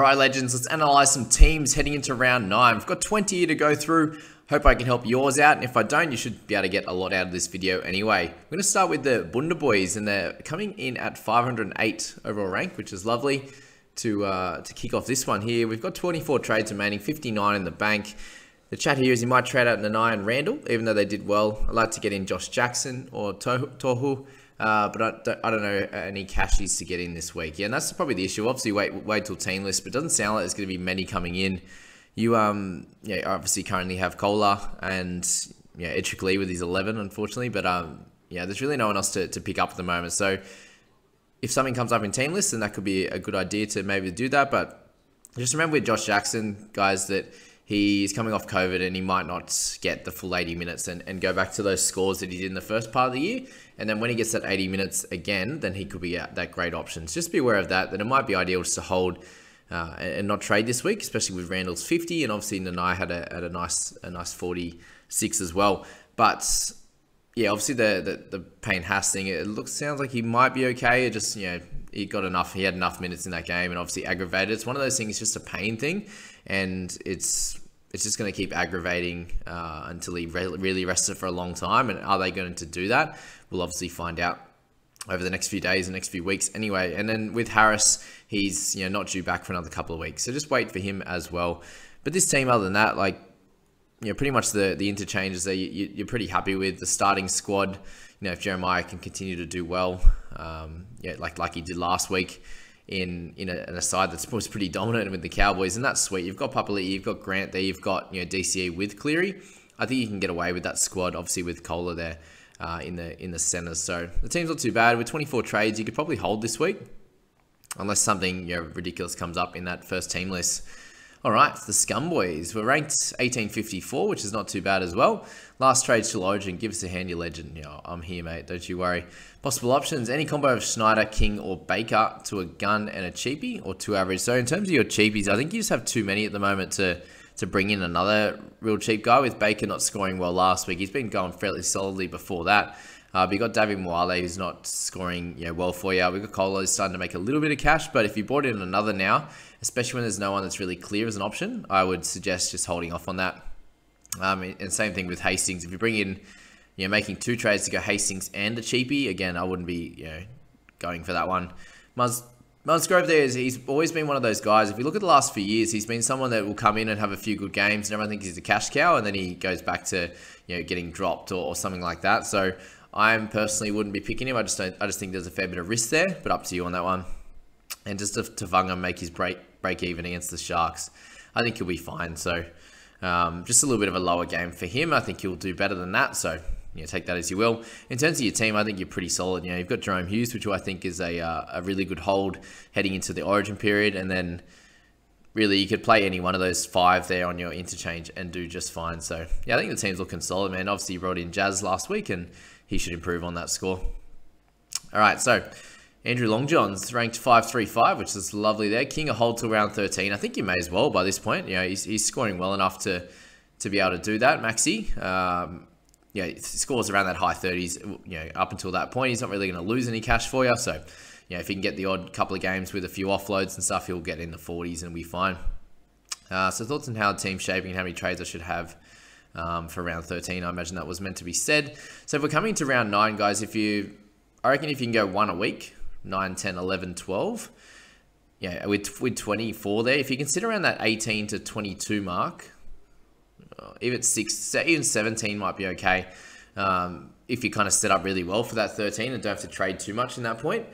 All right, legends, let's analyze some teams heading into round nine. We've got 20 to go through. Hope I can help yours out, and if I don't, you should be able to get a lot out of this video anyway. We're going to start with the Bunda Boys, and they're coming in at 508 overall rank, which is lovely to uh, to kick off this one here. We've got 24 trades remaining, 59 in the bank. The chat here is you might trade out Nanai and Randall, even though they did well. I'd like to get in Josh Jackson or Tohu. Uh, but I don't, I don't, know any cashies to get in this week. Yeah, and that's probably the issue. Obviously, wait wait till team list, but it doesn't sound like there's going to be many coming in. You um yeah obviously currently have Koula and yeah Itchik Lee with his 11, unfortunately, but um yeah there's really no one else to, to pick up at the moment. So if something comes up in team list, then that could be a good idea to maybe do that. But just remember with Josh Jackson, guys, that he's coming off COVID and he might not get the full 80 minutes and, and go back to those scores that he did in the first part of the year. And then when he gets that 80 minutes again, then he could be at that great option. So just be aware of that, that it might be ideal just to hold uh, and not trade this week, especially with Randall's 50. And obviously Nanai had a, had a nice a nice 46 as well. But yeah, obviously the, the, the Payne Haas thing, it looks sounds like he might be okay. It just, you know, he got enough, he had enough minutes in that game and obviously aggravated. It's one of those things, just a pain thing. And it's it's just going to keep aggravating uh, until he re- really rested for a long time. And are they going to do that? We'll obviously find out over the next few days and next few weeks anyway. And then with Harris, he's you know not due back for another couple of weeks. So just wait for him as well. But this team, other than that, like you know, pretty much the the interchanges that you, you're pretty happy with the starting squad. You know, if Jeremiah can continue to do well, um, yeah, like like he did last week in in a, in a side that's was pretty dominant with the Cowboys, and that's sweet. You've got Papali'i, you've got Grant there, you've got you know DCE with Cleary. I think you can get away with that squad, obviously with Koula there uh, in the in the centers. So the team's not too bad. With 24 trades, you could probably hold this week, unless something you know, ridiculous comes up in that first team list. All right, the Scumboys. We're ranked 1854, which is not too bad as well. Last trade to Origin. Give us a handy legend. Yeah, I'm here, mate. Don't you worry. Possible options. Any combo of Schneider, King, or Baker to a gun and a cheapie or two average. So in terms of your cheapies, I think you just have too many at the moment to to bring in another real cheap guy with Baker not scoring well last week. He's been going fairly solidly before that. Uh, but you got David Moale who's not scoring you know, well for you. We've got who's starting to make a little bit of cash, but if you brought in another now, especially when there's no one that's really clear as an option, I would suggest just holding off on that. Um, and same thing with Hastings. If you bring in, you know, making two trades to go Hastings and a cheapie, again, I wouldn't be, you know, going for that one. Mus- Musgrove there is he's always been one of those guys. If you look at the last few years, he's been someone that will come in and have a few good games, and everyone thinks he's a cash cow, and then he goes back to you know getting dropped or, or something like that. So I personally wouldn't be picking him. I just don't. I just think there's a fair bit of risk there, but up to you on that one. And just to Tevaga make his break break even against the Sharks, I think he'll be fine. So um, just a little bit of a lower game for him. I think he'll do better than that. So you know, take that as you will. In terms of your team, I think you're pretty solid. You know, you've got Jahrome Hughes, which I think is a uh, a really good hold heading into the Origin period, and then really you could play any one of those five there on your interchange and do just fine. So yeah, I think the team's looking solid, man. Obviously, you brought in Jazz last week, and he should improve on that score. All right, so Andrew Longjohn's ranked 535, which is lovely there. King a hold to round 13. I think you may as well by this point. You know, he's, he's scoring well enough to to be able to do that, Maxi. Um, yeah, he scores around that high 30s, you know, up until that point. He's not really going to lose any cash for you. So, you know, if he can get the odd couple of games with a few offloads and stuff, he'll get in the 40s and be fine. Uh, so thoughts on how the team's shaping and how many trades I should have um, for round 13. I imagine that was meant to be said. So if we're coming to round 9, guys, if you, I reckon if you can go one a week, 9, 10, 11, 12, yeah, with, with 24 there, if you can sit around that 18 to 22 mark, uh, even six, even 17 might be okay. Um, if you kind of set up really well for that 13 and don't have to trade too much in that point.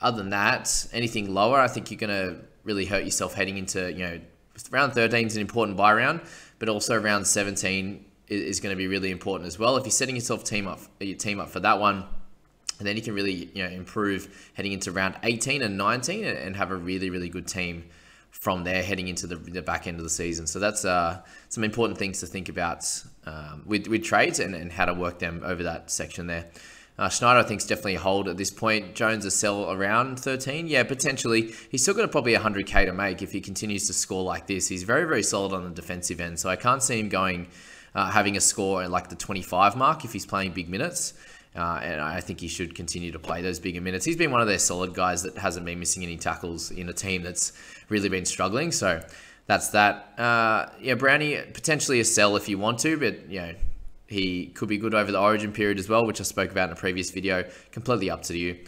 Other than that, anything lower, I think you're going to really hurt yourself heading into, you know, round 13 is an important buy round, but also round 17 is, going to be really important as well. If you're setting yourself team up, your team up for that one, and then you can really you know improve heading into round 18 and 19 and, and have a really really good team from there heading into the, the back end of the season. So that's uh, some important things to think about um, with, with trades and, and how to work them over that section there. Uh, Schneider, I think, is definitely a hold at this point. Jones a sell around 13. Yeah, potentially. He's still got to probably 100k to make if he continues to score like this. He's very, very solid on the defensive end. So I can't see him going, uh, having a score at like the 25 mark if he's playing big minutes. Uh, and I think he should continue to play those bigger minutes. He's been one of their solid guys that hasn't been missing any tackles in a team that's really been struggling. So that's that. Uh, yeah, Brownie potentially a sell if you want to, but you know he could be good over the Origin period as well, which I spoke about in a previous video. Completely up to you.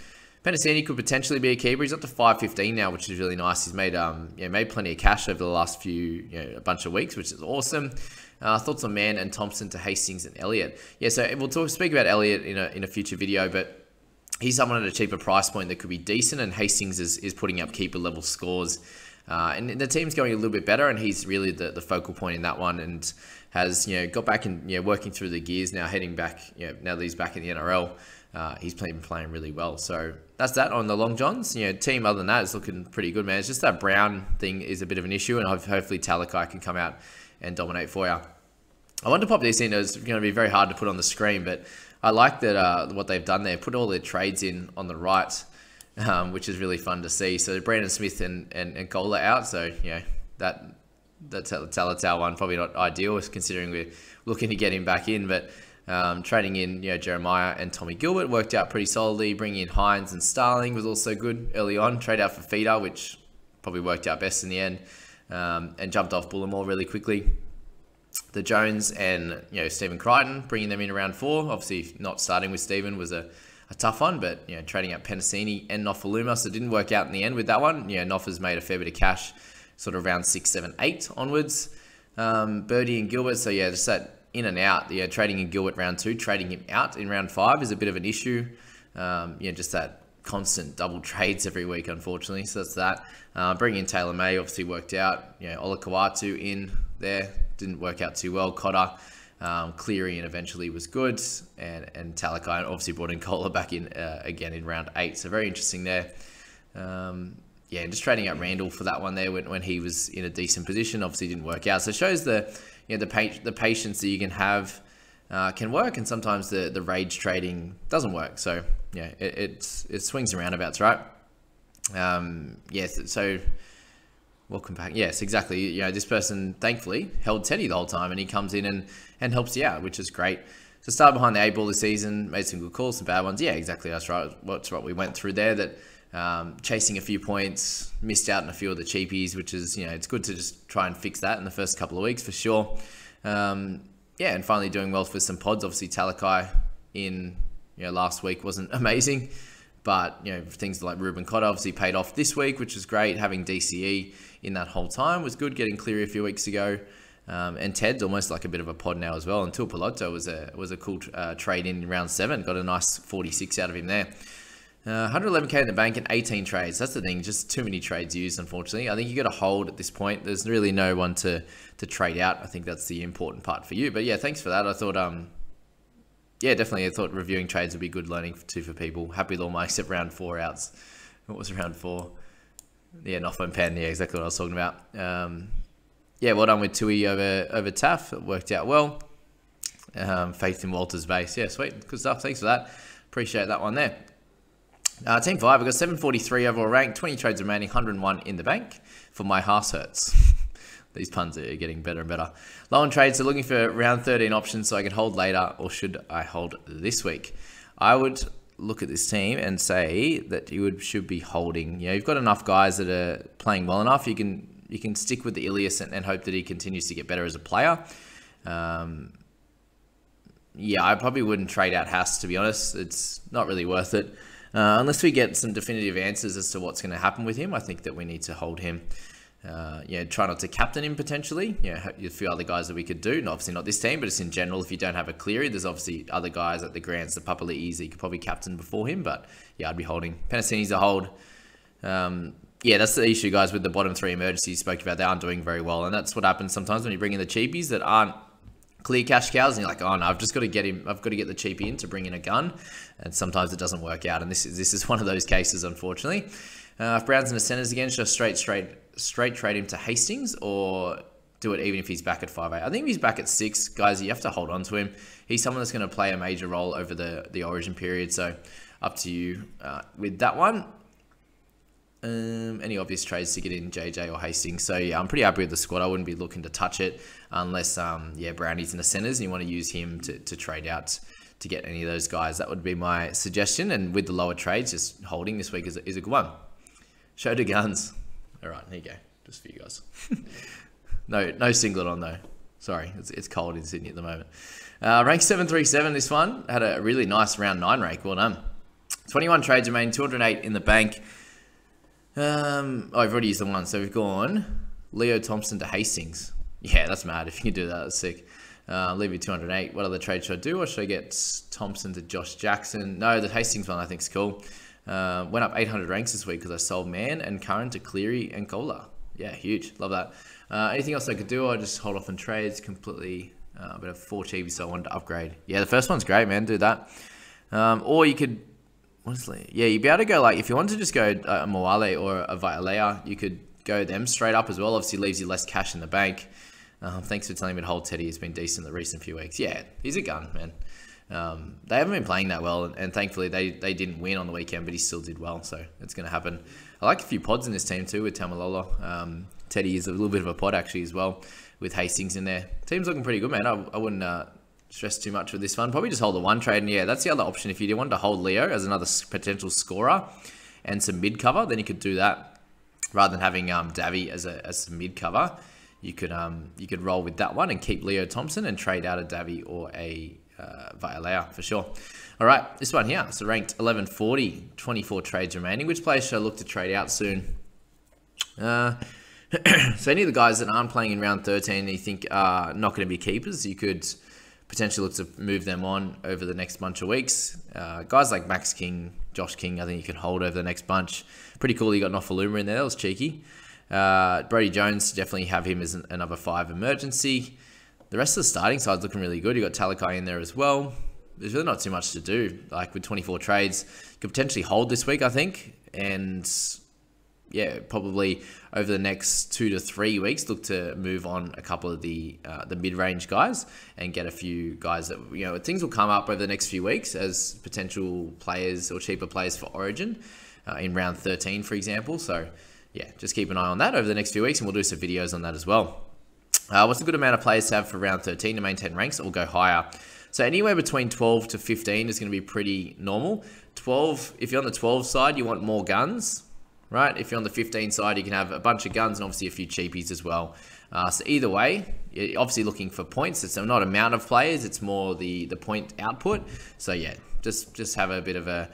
Penasini could potentially be a keeper. He's up to 515 now, which is really nice. He's made um yeah made plenty of cash over the last few you know, a bunch of weeks, which is awesome. Uh, thoughts on Mann and Thompson to Hastings and Elliott. Yeah, so we'll talk speak about Elliott in a in a future video, but he's someone at a cheaper price point that could be decent, and Hastings is is putting up keeper level scores. Uh, and the team's going a little bit better, and he's really the, the focal point in that one, and has you know got back and you know working through the gears now, heading back. You know now that he's back in the NRL, uh, he's been playing really well. So that's that on the long johns. You know, team other than that is looking pretty good, man. It's just that Brown thing is a bit of an issue, and hopefully Talakai can come out and dominate for you. I wanted to pop this in. It's going to be very hard to put on the screen, but I like that uh, what they've done there. Put all their trades in on the right, um, which is really fun to see. So Brandon Smith and and, and Koula out. So yeah, that that Tolutau one probably not ideal, considering we're looking to get him back in, but. Um, trading in, you know, Jeremiah and Tommy Gilbert worked out pretty solidly. Bringing in Hynes and Starling was also good early on. Trade out for Feeder, which probably worked out best in the end, um, and jumped off Bullemore really quickly the Jones and you know Stephen Crichton, bringing them in around four. Obviously, not starting with Stephen was a, a tough one, but you know trading out Penasini and Nofoaluma, so it didn't work out in the end with that one. You know, Noff made a fair bit of cash, sort of round six, seven, eight onwards. Um, Birdie and Gilbert, so yeah, just that in and out. Yeah, trading in Gilbert round two, trading him out in round five is a bit of an issue. Um, yeah, just that constant double trades every week, unfortunately. So that's that. Uh, bringing in Taylor May obviously worked out. You know, Olakau'atu in there didn't work out too well. Cotter, um, Cleary, and eventually was good. And and Talakai obviously brought in Koula back in uh, again in round eight. So very interesting there. Um, yeah, just trading out Randall for that one there when, when he was in a decent position. Obviously didn't work out. So it shows the you know the pa- the patience that you can have uh, can work, and sometimes the the rage trading doesn't work. So yeah, it it's, it swings and roundabouts, right? Um, yes, yeah, so welcome back. Yes, exactly. You know, this person thankfully held Teddy the whole time, and he comes in and and helps you out, which is great. So start behind the eight ball this season, made some good calls, some bad ones. Yeah, exactly. That's right. What's what we went through there. That um, chasing a few points, missed out on a few of the cheapies, which is you know it's good to just try and fix that in the first couple of weeks for sure. Um, yeah, and finally doing well for some pods. Obviously, Talakai in you know last week wasn't amazing, but you know things like Reuben Cotter obviously paid off this week, which is great. Having DCE in that whole time was good. Getting Cleary a few weeks ago. Um, and Ted's almost like a bit of a pod now as well. Until Piloto was a was a cool uh, trade in round seven. Got a nice 46 out of him there. Uh, 111k in the bank and 18 trades. That's the thing. Just too many trades used, unfortunately. I think you got to hold at this point. There's really no one to to trade out. I think that's the important part for you. But yeah, thanks for that. I thought, um, yeah, definitely. I thought reviewing trades would be good learning too for people. Happy with all my except round four outs. What was round four? Yeah, Noff and Pen. Yeah, exactly what I was talking about. Um, yeah, well done with Tui over over Taff. It worked out well. Um, faith in Walter's base. Yeah, sweet. Good stuff. Thanks for that. Appreciate that one there. Uh, team 5, I've got 743 overall rank, 20 trades remaining, 101 in the bank for my house hurts. These puns are getting better and better. Low on trades, so looking for round 13 options so I can hold later, or should I hold this week? I would look at this team and say that you would should be holding. You know, you've got enough guys that are playing well enough. You can you can stick with the Ilias and, and hope that he continues to get better as a player. Um, yeah, I probably wouldn't trade out Haas to be honest. It's not really worth it. Uh, unless we get some definitive answers as to what's going to happen with him, I think that we need to hold him. Uh, yeah, try not to captain him potentially. Yeah, a few other guys that we could do. And obviously not this team, but it's in general. If you don't have a Cleary, there's obviously other guys like the Grants, the Papali'is you could probably captain before him. But yeah, I'd be holding. Penasini's a hold. Um, yeah, that's the issue, guys, with the bottom three emergencies you spoke about. They aren't doing very well, and that's what happens sometimes when you bring in the cheapies that aren't clear cash cows, and you're like, oh no, I've just got to get him. I've got to get the cheapie in to bring in a gun, and sometimes it doesn't work out. And this is this is one of those cases, unfortunately. Uh, if Brown's in the centers again, just straight straight straight trade him to Hastings or do it even if he's back at five eight. I think if he's back at six, guys, you have to hold on to him. He's someone that's going to play a major role over the the Origin period. So up to you uh, with that one. Um, any obvious trades to get in JJ or Hastings. So yeah, I'm pretty happy with the squad. I wouldn't be looking to touch it unless um, yeah Brownie's in the centers and you want to use him to, to trade out to get any of those guys. That would be my suggestion. And with the lower trades, just holding this week is a, is a good one. Show the guns. All right, here you go. Just for you guys. no, no singlet on though. Sorry, it's, it's cold in Sydney at the moment. Uh, rank 737, this one. Had a really nice round 9 rank. Well done. 21 trades remain, 208 in the bank. Um, oh, I've already used the one. So we've gone Leo Thompson to Hastings. Yeah, that's mad. If you can do that, that's sick. Uh, leave you 208. What other trade should I do? Or should I get Thompson to Josh Jackson? No, the Hastings one I think is cool. Uh, went up 800 ranks this week because I sold Man and Curran to Cleary and Kohler. Yeah, huge. Love that. Uh, anything else I could do? I just hold off on trades completely. Uh, but have four cheapies, so I wanted to upgrade. Yeah, the first one's great, man. Do that. Um, or you could, honestly, yeah, you'd be able to go like if you want to just go a Moale or a Vialea, you could go them straight up as well. Obviously, leaves you less cash in the bank. Um, thanks for telling me to hold Teddy. He's been decent the recent few weeks. Yeah, he's a gun, man. Um, they haven't been playing that well, and, and, thankfully they, they didn't win on the weekend, but he still did well, so it's going to happen. I like a few pods in this team too with Tamalolo. Um, Teddy is a little bit of a pod actually as well with Hastings in there. Team's looking pretty good, man. I, I wouldn't uh, stress too much with this one. Probably just hold the one trade, and yeah, that's the other option. If you do want to hold Leo as another potential scorer and some mid cover, then you could do that rather than having um, Davy as a as a mid cover. You could um you could roll with that one and keep Leo Thompson and trade out a Davy or a uh, Vialea for sure. All right, this one here. So ranked 1140, 24 trades remaining. Which players should I look to trade out soon? Uh, so any of the guys that aren't playing in round 13 you think are not going to be keepers, you could potentially look to move them on over the next bunch of weeks. Uh, guys like Max King, Josh King, I think you could hold over the next bunch. Pretty cool you got Nofoaluma in there. That was cheeky. Uh, Jones, definitely have him as an, another five emergency. The rest of the starting side's looking really good. You got Talakai in there as well. There's really not too much to do. Like with 24 trades, you could potentially hold this week, I think, and yeah, probably over the next two to three weeks, look to move on a couple of the uh, the mid range guys and get a few guys that you know things will come up over the next few weeks as potential players or cheaper players for Origin uh, in round 13, for example. So yeah, just keep an eye on that over the next few weeks, and we'll do some videos on that as well. Uh, what's a good amount of players to have for round 13 to maintain ranks or go higher? So anywhere between 12 to 15 is going to be pretty normal. 12, if you're on the 12 side, you want more guns, right? If you're on the 15 side, you can have a bunch of guns and obviously a few cheapies as well. Uh, so either way, you're obviously looking for points. It's not amount of players, it's more the, the point output. So yeah, just, just have a bit of a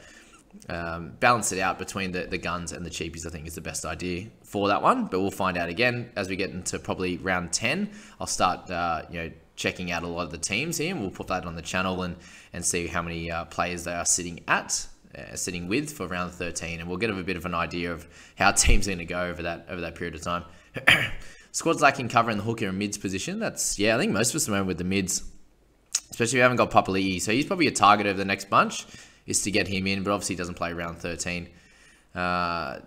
um, balance it out between the, the guns and the cheapies, I think is the best idea for that one. But we'll find out again as we get into probably round 10. I'll start, uh, you know, checking out a lot of the teams here and we'll put that on the channel and, and see how many uh, players they are sitting at. Uh, sitting with for round 13 and we'll get a bit of an idea of how teams are going to go over that over that period of time squad's lacking cover in the hooker and mids position that's yeah i think most of us are with the mids especially if you haven't got Papali'i. so he's probably a target over the next bunch is to get him in, but obviously he doesn't play round 13. Uh,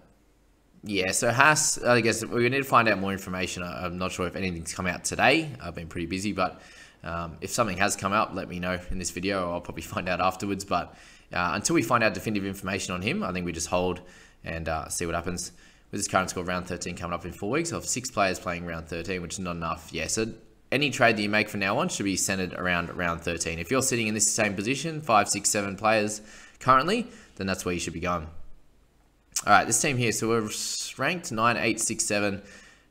yeah, so Haas, I guess we need to find out more information. I'm not sure if anything's come out today. I've been pretty busy, but um, if something has come out, let me know in this video. I'll probably find out afterwards. But uh, until we find out definitive information on him, I think we just hold and uh, see what happens. With this current score, round 13 coming up in four weeks, have six players playing round 13, which is not enough. Yeah, so any trade that you make from now on should be centered around round 13. If you're sitting in this same position, five, six, seven players currently, then that's where you should be going. All right, this team here, so we're ranked 9, 8, 6, 7,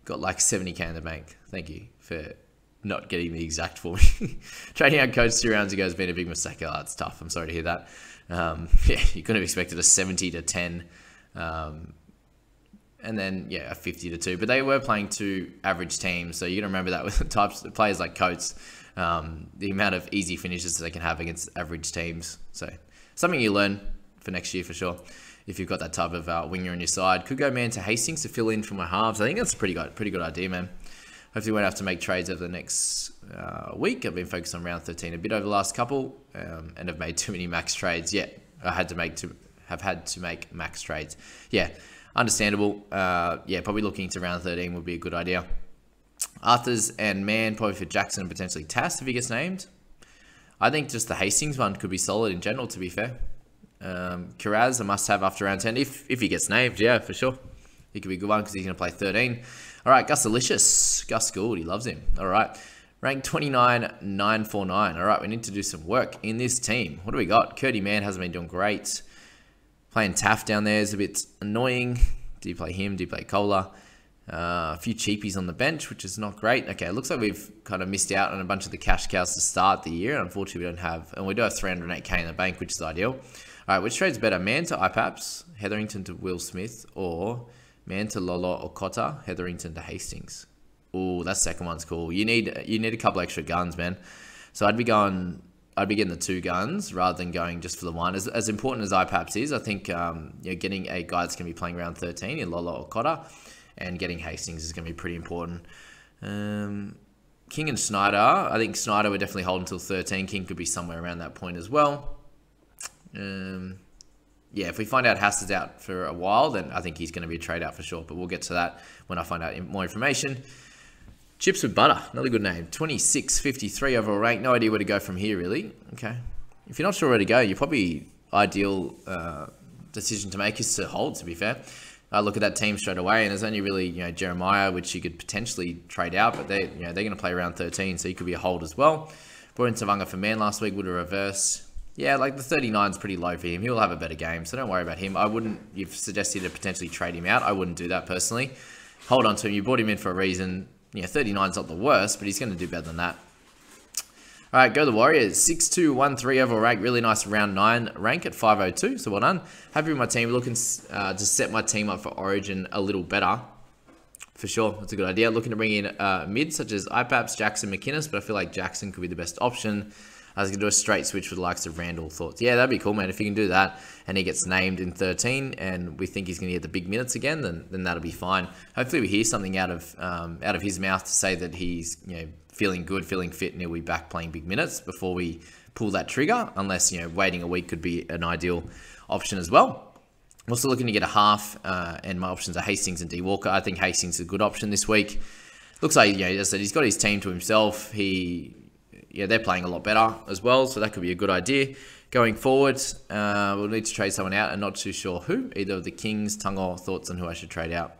got like 70k in the bank. Thank you for not getting the exact for me. Trading out coach two rounds ago has been a big mistake. Oh, that's tough. I'm sorry to hear that. Um, yeah, you couldn't have expected a 70 to 10 um, and then yeah, a 50 to 2. But they were playing two average teams, so you got to remember that with the types of players like Coates, um, the amount of easy finishes they can have against average teams. So something you learn for next year for sure. If you've got that type of uh, winger on your side, could go man to Hastings to fill in for my halves. I think that's a pretty good, pretty good idea, man. Hopefully, won't have to make trades over the next uh, week. I've been focused on round 13 a bit over the last couple, um, and have made too many max trades yet. I had to make to have had to make max trades. Yeah, understandable. Uh, yeah, probably looking to round 13 would be a good idea. Arthurs and Man, probably for Jackson and potentially Tass if he gets named. I think just the Hastings one could be solid in general, to be fair. Um, a must have after round 10, if, if he gets named, yeah, for sure. He could be a good one because he's going to play 13. All right, Gus Delicious. Gus Gould, he loves him. All right. Rank 29, 949. All right, we need to do some work in this team. What do we got? Curdy Mann hasn't been doing great. Playing Taff down there is a bit annoying. Do you play him? Do you play Kohler? Uh, a few cheapies on the bench, which is not great. Okay, it looks like we've kind of missed out on a bunch of the cash cows to start the year. Unfortunately, we don't have, and we do have 308k in the bank, which is ideal. All right, which trade's better? Man to IPAPS, Hetherington to Will Smith, or Man to Lolo or Cotter, Hetherington to Hastings? Oh, that second one's cool. You need you need a couple extra guns, man. So I'd be going I'd be getting the two guns rather than going just for the one. As, as important as IPAPS is, I think um, you know, getting a guy that's going to be playing around 13 in Lolo or Cotter and getting Hastings is going to be pretty important. Um, King and Snyder, I think Snyder would definitely hold until 13. King could be somewhere around that point as well. Um, yeah, if we find out Haas is out for a while, then I think he's going to be a trade out for sure. But we'll get to that when I find out more information. Chips with butter, another good name. 26.53 overall rank. No idea where to go from here, really. Okay. If you're not sure where to go, your probably ideal uh, decision to make is to hold, to be fair. I look at that team straight away, and there's only really, you know, Jeremiah, which you could potentially trade out, but they, you know, they're going to play around 13, so he could be a hold as well. Brought in Savanga for man last week, would a reverse. Yeah, like the 39 is pretty low for him. He'll have a better game, so don't worry about him. I wouldn't, you've suggested to potentially trade him out. I wouldn't do that personally. Hold on to him. You brought him in for a reason yeah, 39 is not the worst, but he's going to do better than that. All right, go the Warriors. 6-2-1-3 overall rank. Really nice round 9 rank at 502. So well done. Happy with my team. Looking uh, to set my team up for Origin a little better. For sure. That's a good idea. Looking to bring in uh, mids such as IPAPS, Jackson, McInnes. But I feel like Jackson could be the best option. I was going to do a straight switch with the likes of Randall Thoughts. Yeah, that'd be cool, man. If you can do that and he gets named in 13 and we think he's going to get the big minutes again, then then that'll be fine. Hopefully we hear something out of um, out of his mouth to say that he's you know feeling good, feeling fit, and he'll be back playing big minutes before we pull that trigger. Unless you know waiting a week could be an ideal option as well. I'm Also looking to get a half, uh, and my options are Hastings and D Walker. I think Hastings is a good option this week. Looks like, you know, as I said, he's got his team to himself. He yeah, they're playing a lot better as well, so that could be a good idea. Going forward, uh, we'll need to trade someone out. and not too sure who. Either of the Kings, Tungo, thoughts on who I should trade out.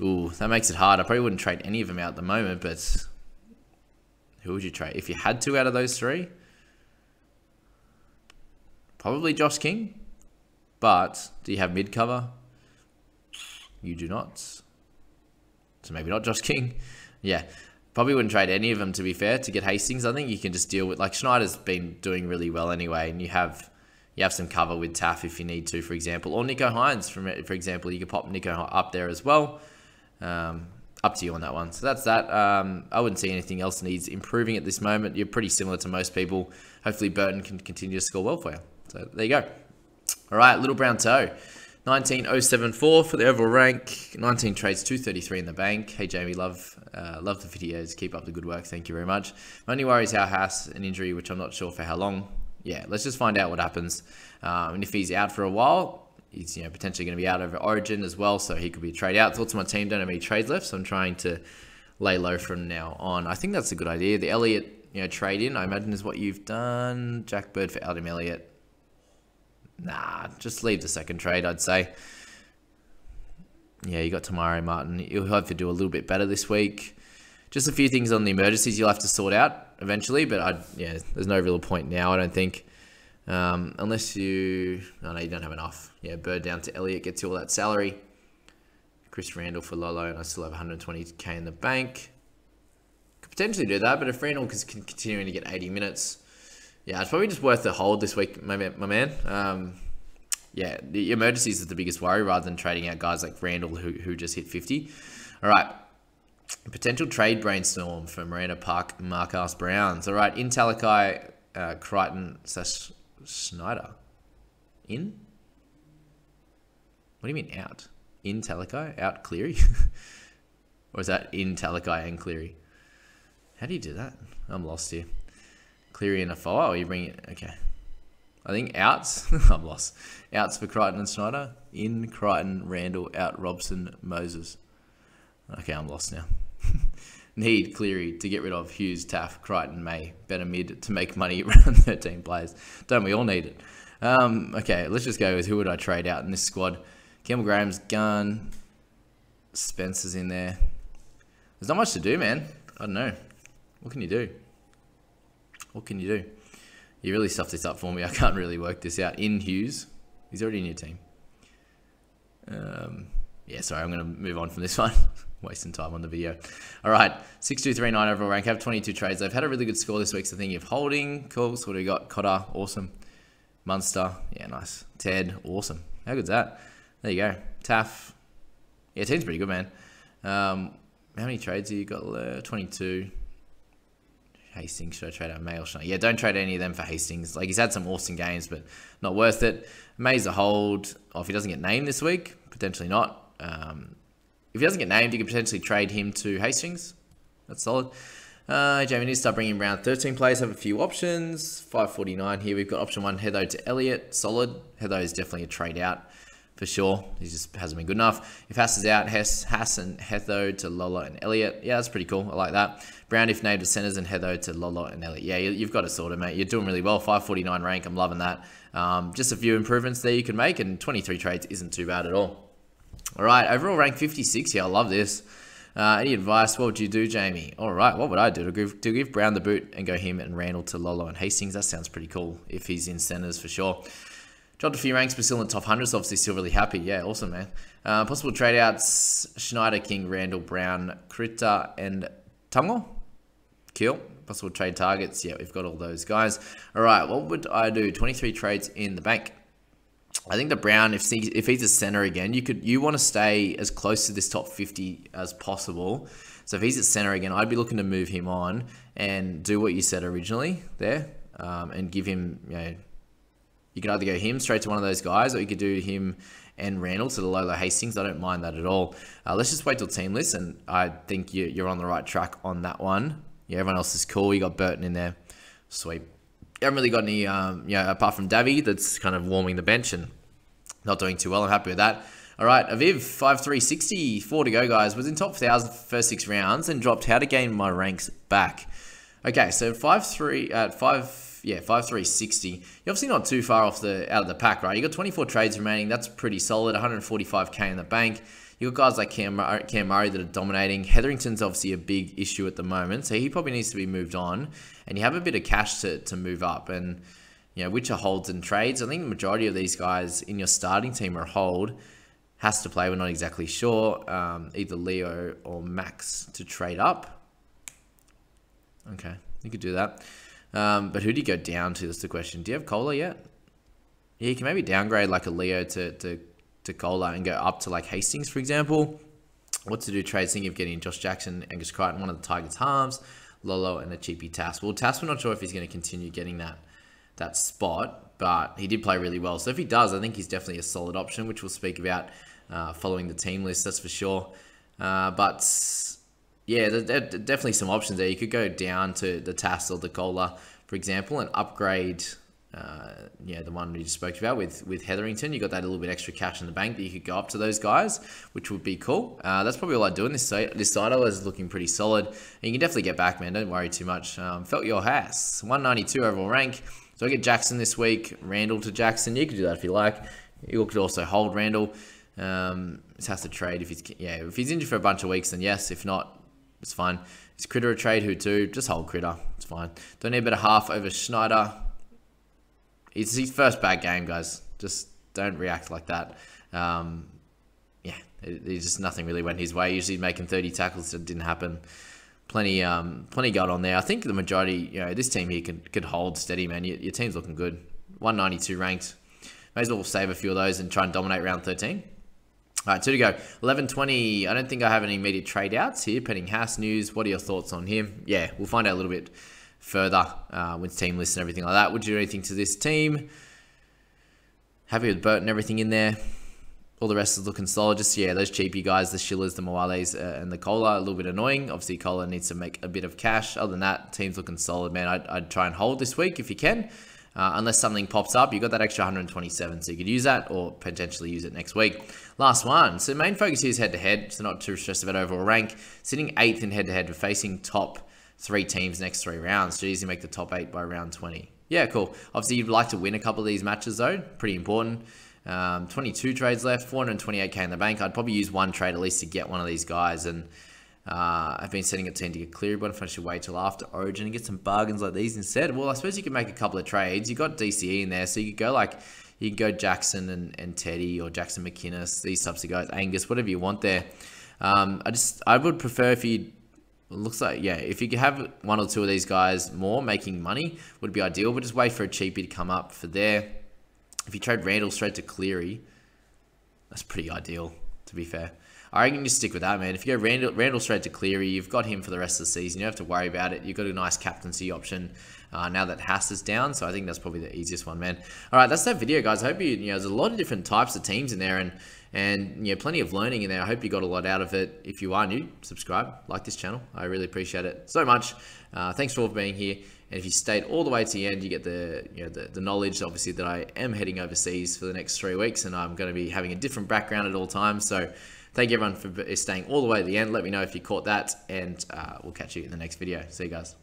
Ooh, that makes it hard. I probably wouldn't trade any of them out at the moment, but who would you trade? If you had to out of those three, probably Josh King. But do you have mid cover? You do not. So maybe not Josh King. Yeah. Probably wouldn't trade any of them to be fair to get Hastings. I think you can just deal with like Schneider's been doing really well anyway, and you have you have some cover with Taff if you need to, for example, or Nicho Hynes from for example. You could pop Nicho up there as well. Um, up to you on that one. So that's that. Um, I wouldn't see anything else needs improving at this moment. You're pretty similar to most people. Hopefully Burton can continue to score well for you. So there you go. All right, little brown toe. 19074 for the overall rank. 19 trades, 233 in the bank. Hey Jamie, love uh, love the videos. Keep up the good work. Thank you very much. My only worry is our house an injury, which I'm not sure for how long. Yeah, let's just find out what happens. Um, and if he's out for a while, he's you know potentially going to be out over Origin as well, so he could be a trade out. Thoughts on my team don't have any trades left, so I'm trying to lay low from now on. I think that's a good idea. The Elliott you know trade in, I imagine, is what you've done. Jack Bird for Adam Elliott. Nah, just leave the second trade, I'd say. Yeah, you got Te Maire Martin. You'll have to do a little bit better this week. Just a few things on the emergencies you'll have to sort out eventually, but I yeah, there's no real point now, I don't think. Um, unless you... No, no, you don't have enough. Yeah, Bird down to Elliott gets you all that salary. Chris Randall for Lolo, and I still have 120k in the bank. Could potentially do that, but if Randall is continuing to get 80 minutes, yeah, it's probably just worth the hold this week, my, my man. Um, yeah, the emergencies is the biggest worry rather than trading out guys like Randall who, who just hit 50. All right. Potential trade brainstorm for Miranda Park, Marcus Browns. All right, in Talakai, uh, Crichton Snyder. In? What do you mean out? In Talakai? Out Cleary? or is that in Talakai and Cleary? How do you do that? I'm lost here. Cleary and Afoa, or you bring it? Okay. I think outs. I'm lost. Outs for Crichton and Snyder. In Crichton, Randall, out Robson, Moses. Okay, I'm lost now. Need Cleary to get rid of Hughes, Taff, Crichton, May. Better mid to make money around 13 players. Don't we all need it? Um, okay, let's just go with who would I trade out in this squad. Campbell Graham's gone. Spencer's in there. There's not much to do, man. I don't know. What can you do? What can you do? You really stuffed this up for me. I can't really work this out. In Hughes, he's already in your team. Um, yeah, sorry, I'm going to move on from this one. Wasting time on the video. All right, 6239 overall rank. Have 22 trades. They've had a really good score this week. So thinking of holding. Cool. So what do we got? Cotter, awesome. Munster, yeah, nice. Ted, awesome. How good's that? There you go. Taff, yeah, team's pretty good, man. Um, how many trades have you got? Uh, 22. Hastings, should I trade out May or should I? Yeah, don't trade any of them for Hastings. Like, he's had some awesome games, but not worth it. May's a hold. Oh, if he doesn't get named this week, potentially not. Um, if he doesn't get named, you could potentially trade him to Hastings. That's solid. Uh, Jamie needs to start bringing around 13 players, have a few options. 549 here. We've got option one, Heatho to Elliott. Solid. Heatho is definitely a trade out for sure. He just hasn't been good enough. If Hass is out, Hess, Haas and Hetho to Lola and Elliott. Yeah, that's pretty cool. I like that. Brown if named to centers and Hetho to Lola and Elliott. Yeah, you've got it sorted, mate. You're doing really well. 549 rank. I'm loving that. Um, just a few improvements there you can make, and 23 trades isn't too bad at all. All right, overall rank 56 here. I love this. Uh, any advice? What would you do, Jamie? All right, what would I do? To give, to give Brown the boot and go him and Randall to Lolo and Hastings? That sounds pretty cool if he's in centers for sure. Dropped a few ranks, but still in the top 100, so obviously still really happy. Yeah, awesome, man. Uh, possible trade outs Schneider, King, Randall, Brown, Critter, and Tungle. Kill. Possible trade targets. Yeah, we've got all those guys. All right, what would I do? 23 trades in the bank. I think the Brown, if if he's a center again, you could you want to stay as close to this top 50 as possible. So if he's at center again, I'd be looking to move him on and do what you said originally there, um, and give him you know you could either go him straight to one of those guys, or you could do him and Randall to the Lolo Hastings. I don't mind that at all. Uh, let's just wait till team list, and I think you, you're on the right track on that one. Yeah, everyone else is cool. You got Burton in there. Sweet. You haven't really got any, um, yeah, apart from Davy, that's kind of warming the bench and not doing too well. I'm happy with that. All right, Aviv, 5-3-60, four to go, guys. Was in top 1,000 first six rounds and dropped how to gain my ranks back. Okay, so 5-3 at 5 yeah, 5-3-60. You're obviously not too far off the out of the pack, right? You got 24 trades remaining. That's pretty solid. 145k in the bank. You got guys like Cam, Cam Murray that are dominating. Hetherington's obviously a big issue at the moment, so he probably needs to be moved on. And you have a bit of cash to, to move up. And, you know, which are holds and trades. I think the majority of these guys in your starting team are hold. Has to play, we're not exactly sure. Um, either Leo or Max to trade up. Okay, you could do that. Um, but who do you go down to? That's the question. Do you have Kohler yet? Yeah, you can maybe downgrade like a Leo to, to, to Kohler and go up to like Hastings, for example. What to do trades, thinking of getting Josh Jackson, Angus Crichton, one of the Tigers' halves, Lolo, and a cheapy Tass. Well, Tass, we're not sure if he's going to continue getting that that spot, but he did play really well. So if he does, I think he's definitely a solid option, which we'll speak about uh, following the team list, that's for sure. Uh, but yeah, definitely some options there. You could go down to the Tass or the Kohler, for example, and upgrade. Uh, yeah, the one we just spoke about with with Hetherington, you got that little bit extra cash in the bank that you could go up to those guys, which would be cool. Uh, that's probably all I'd do in this side. This side is looking pretty solid, and you can definitely get back, man. Don't worry too much. Um, felt your house, 192 overall rank. So I get Jackson this week, Randall to Jackson. You could do that if you like. You could also hold Randall. Um, just has to trade if he's yeah if he's injured for a bunch of weeks, then yes. If not, it's fine. Is Critter a trade? Who too? Just hold Critter. It's fine. Don't need a bit of half over Schneider. It's his first bad game, guys. Just don't react like that. Um, yeah, it, just nothing really went his way. Usually making 30 tackles, it didn't happen. Plenty, um, plenty got on there. I think the majority, you know, this team here could, could hold steady, man. Your, your team's looking good. 192 ranked. May as well save a few of those and try and dominate round 13. All right, two to go. 11.20. I don't think I have any immediate trade outs here. Penning Haas news. What are your thoughts on him? Yeah, we'll find out a little bit further uh, with team lists and everything like that. Would you do anything to this team? Happy with Burton, everything in there. All the rest is looking solid. Just, yeah, those cheapy guys, the Shillers, the Moales, uh, and the Koula, a little bit annoying. Obviously, Koula needs to make a bit of cash. Other than that, team's looking solid, man. I'd, I'd try and hold this week if you can. Uh, unless something pops up, you've got that extra 127, so you could use that or potentially use it next week. Last one. So main focus here is head to head, so not too stressed about overall rank. Sitting eighth in head to head, facing top three teams next three rounds. So easy make the top eight by round 20. Yeah, cool. Obviously, you'd like to win a couple of these matches though. Pretty important. Um, 22 trades left, 428k in the bank. I'd probably use one trade at least to get one of these guys and uh, I've been setting a team to get Cleary, but if I should wait till after Origin and get some bargains like these instead, well, I suppose you could make a couple of trades. You got DCE in there, so you could go like you can go Jackson and, and Teddy or Jackson McInnes, these types of guys, Angus, whatever you want there. Um, I just I would prefer if you looks like yeah if you could have one or two of these guys more making money would be ideal but just wait for a cheapie to come up for there if you trade Randall straight to Cleary that's pretty ideal to be fair I reckon you stick with that, man. If you go Randall, Randall straight to Cleary, you've got him for the rest of the season. You don't have to worry about it. You've got a nice captaincy option uh, now that Haas is down. So I think that's probably the easiest one, man. All right, that's that video, guys. I hope you, you know, there's a lot of different types of teams in there and, and, you know, plenty of learning in there. I hope you got a lot out of it. If you are new, subscribe, like this channel. I really appreciate it so much. Uh, thanks for being here. And if you stayed all the way to the end, you get the you know the, the knowledge, obviously, that I am heading overseas for the next three weeks, and I'm going to be having a different background at all times. So Thank you everyone for staying all the way to the end. Let me know if you caught that, and uh, we'll catch you in the next video. See you guys.